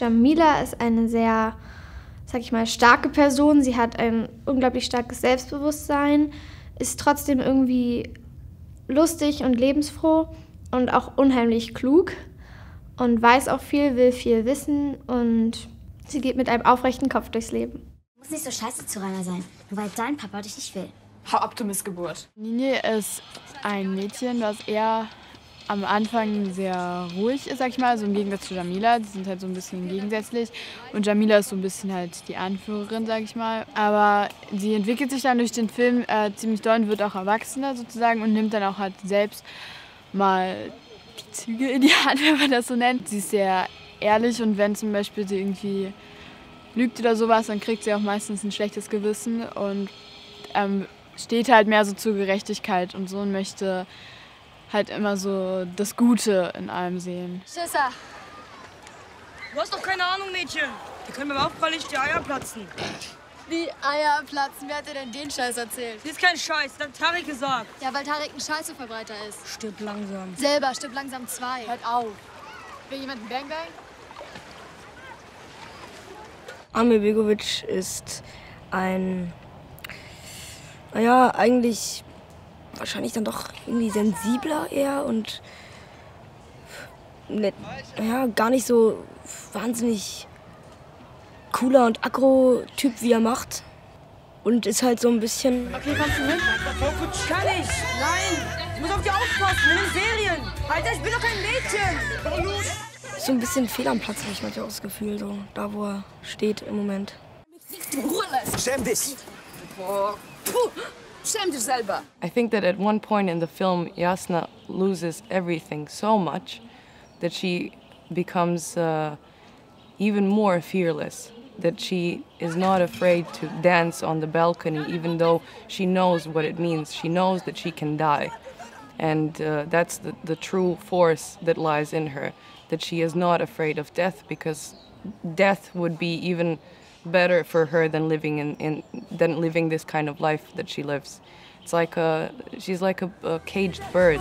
Jamila ist eine sehr, sag ich mal, starke Person. Sie hat ein unglaublich starkes Selbstbewusstsein, ist trotzdem irgendwie lustig und lebensfroh und auch unheimlich klug und weiß auch viel, will viel wissen und sie geht mit einem aufrechten Kopf durchs Leben. Du musst nicht so scheiße zu Rainer sein, nur weil dein Papa dich nicht will. Hau ab, du Missgeburt. Nini ist ein Mädchen, was eher am Anfang sehr ruhig ist, sag ich mal, so im Gegensatz zu Jamila. Die sind halt so ein bisschen gegensätzlich. Und Jamila ist so ein bisschen halt die Anführerin, sag ich mal. Aber sie entwickelt sich dann durch den Film äh, ziemlich doll und wird auch erwachsener sozusagen und nimmt dann auch halt selbst mal die Züge in die Hand, wenn man das so nennt. Sie ist sehr ehrlich und wenn zum Beispiel sie irgendwie lügt oder sowas, dann kriegt sie auch meistens ein schlechtes Gewissen und ähm, steht halt mehr so zur Gerechtigkeit und so und möchte halt immer so das Gute in allem sehen. Schisser. Du hast doch keine Ahnung, Mädchen. Die können beim Aufprall nicht die Eier platzen. Wie Eier platzen? Wer hat dir denn den Scheiß erzählt? Das ist kein Scheiß, das hat Tarek gesagt. Ja, weil Tarek ein Scheißeverbreiter ist. Stirb langsam. Selber stirb langsam zwei. Hört auf. Will jemand ein Bang Bang? Amir Begovic ist ein, naja, eigentlich wahrscheinlich dann doch irgendwie sensibler eher und ne, ja, gar nicht so wahnsinnig cooler und aggro-Typ, wie er macht. Und ist halt so ein bisschen. Okay, kommst du mit? Kann ich? Nein! Ich muss auf die aufpassen, in den Ferien! Alter, ich bin doch kein Mädchen! So ein bisschen fehl am Platz, habe ich manchmal auch das Gefühl, so da wo er steht im Moment. Schäm dich! I think that at one point in the film, Yasna loses everything so much that she becomes uh, even more fearless. That she is not afraid to dance on the balcony, even though she knows what it means. She knows that she can die. And uh, that's the, the true force that lies in her. That she is not afraid of death because death would be even better for her than living in, in than living this kind of life that she lives. It's like a she's like a, a caged bird.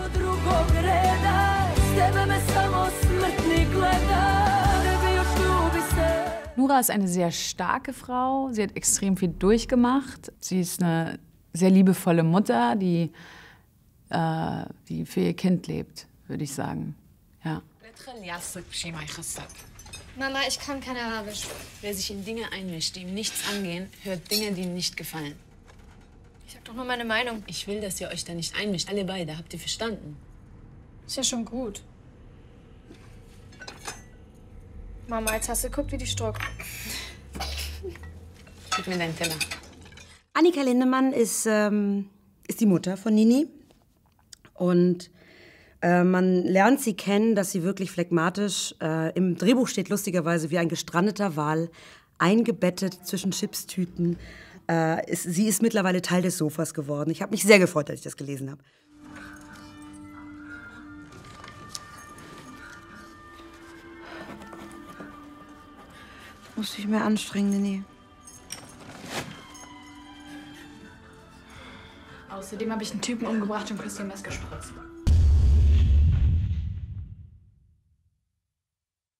Nura ist eine sehr starke Frau. Sie hat extrem viel durchgemacht. Sie ist eine sehr liebevolle Mutter, die, äh, die für ihr Kind lebt, würde ich sagen. Ja. Mama, ich kann kein Arabisch. Wer sich in Dinge einmischt, die ihm nichts angehen, hört Dinge, die ihm nicht gefallen. Ich sag doch nur meine Meinung. Ich will, dass ihr euch da nicht einmischt. Alle beide. Habt ihr verstanden? Ist ja schon gut. Mama, jetzt hast du geguckt wie die Struck. Gib mir deinen Teller. Annika Lindemann ist, ähm, ist die Mutter von Nini. Und äh, man lernt sie kennen, dass sie wirklich phlegmatisch, äh, im Drehbuch steht lustigerweise wie ein gestrandeter Wal, eingebettet zwischen Chipstüten. Äh, ist, sie ist mittlerweile Teil des Sofas geworden. Ich habe mich sehr gefreut, als ich das gelesen habe. Du musst dich mehr anstrengen, Nini. Außerdem habe ich einen Typen umgebracht und Christian Mess gespritzt.